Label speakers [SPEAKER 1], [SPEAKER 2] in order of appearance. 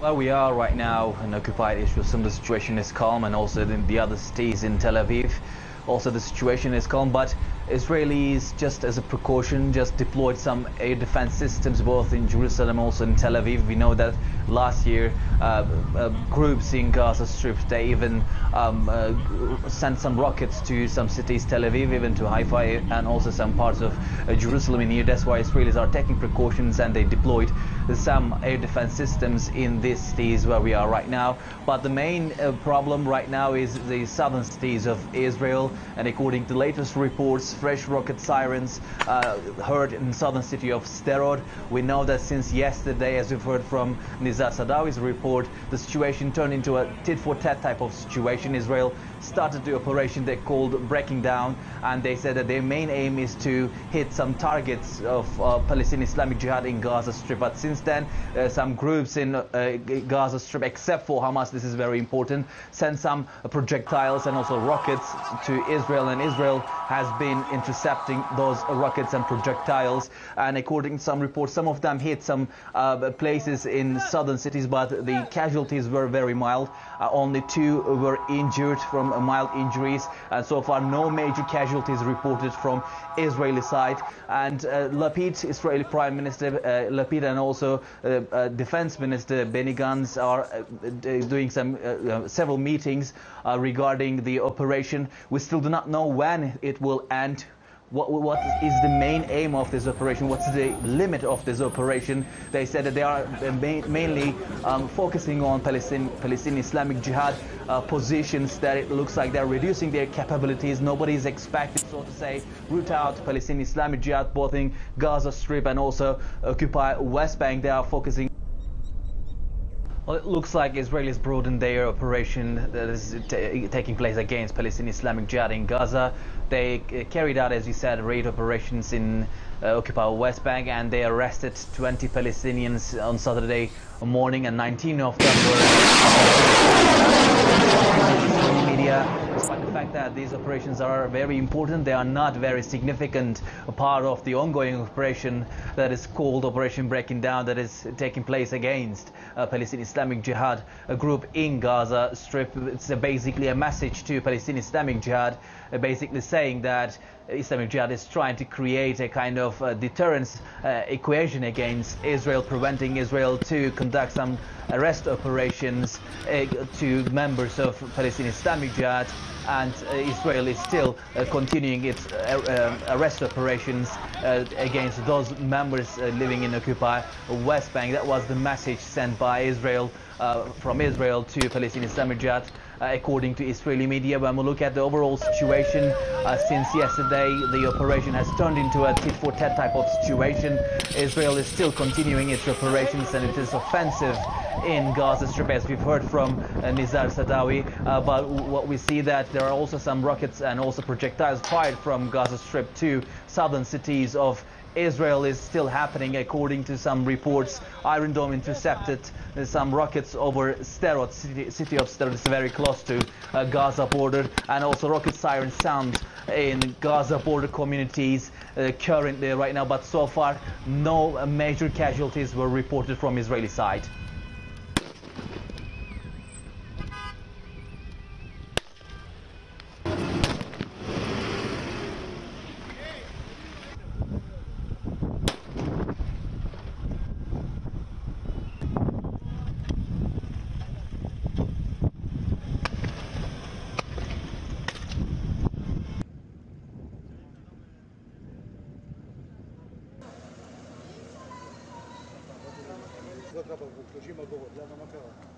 [SPEAKER 1] Where we are right now in occupied Israel, some of the situation is calm and also in the other cities in Tel Aviv. Also the situation is calm, but Israelis, just as a precaution, just deployed some air defense systems both in Jerusalem also in Tel Aviv. We know that last year uh, uh, groups in Gaza Strip, they even um, uh, sent some rockets to some cities, Tel Aviv, even to Haifa and also some parts of uh, Jerusalem in here. That's why Israelis are taking precautions and they deployed some air defense systems in these cities where we are right now. But the main uh, problem right now is the southern cities of Israel and according to latest reports, fresh rocket sirens uh, heard in southern city of Sderot. We know that since yesterday, as we've heard from Nizar Sadawi's report, the situation turned into a tit-for-tat type of situation. Israel started the operation they called Breaking Dawn and they said that their main aim is to hit some targets of uh, Palestinian Islamic Jihad in Gaza Strip. But since then, uh, some groups in uh, Gaza Strip, except for Hamas, this is very important, sent some projectiles and also rockets to Israel and Israel has been intercepting those rockets and projectiles and according to some reports, some of them hit some uh, places in southern cities but the casualties were very mild. Uh, only two were injured from mild injuries and so far no major casualties reported from Israeli side and uh, Lapid, Israeli Prime Minister Lapid and also uh, uh Defense Minister Benny Gantz are uh, doing some several meetings regarding the operation. We still do not know when it will end what, what is the main aim of this operation? What's the limit of this operation? They said that they are mainly um, focusing on Palestinian, Palestinian Islamic Jihad uh, positions that it looks like they're reducing their capabilities. Nobody is expected, so to say, root out Palestinian Islamic Jihad both in Gaza Strip and also occupy West Bank. They are focusing well, it looks like Israelis broadened their operation that is taking place against Palestinian Islamic Jihad in Gaza. They uh, carried out, as you said, raid operations in uh, occupied West Bank and they arrested 20 Palestinians on Saturday morning and 19 of them were fact that these operations are very important. They are not very significant part of the ongoing operation that is called Operation Breaking Dawn that is taking place against uh, Palestinian Islamic Jihad a group in Gaza Strip. It's basically a message to Palestinian Islamic Jihad uh, basically saying that Islamic Jihad is trying to create a kind of uh, deterrence uh, equation against Israel, preventing Israel to conduct some arrest operations uh, to members of Palestinian Islamic Jihad and Israel is still uh, continuing its uh, arrest operations against those members living in occupied West Bank. That was the message sent by Israel from Israel to Palestinian Jihad. Uh, according to Israeli media. When we look at the overall situation, uh, since yesterday, the operation has turned into a tit-for-tat type of situation. Israel is still continuing its operations and it is offensive in Gaza Strip, as we've heard from uh, Nizar Sadawi. Uh, but what we see that there are also some rockets and also projectiles fired from Gaza Strip to southern cities of Israel is still happening according to some reports. Iron Dome intercepted some rockets over Sderot, city, city of Sderot it's very close to uh, Gaza border and also rocket siren sound in Gaza border communities uh, currently right now but so far no major casualties were reported from Israeli side.
[SPEAKER 2] לא קרה ברור, 30 אגורות, למה מה קרה?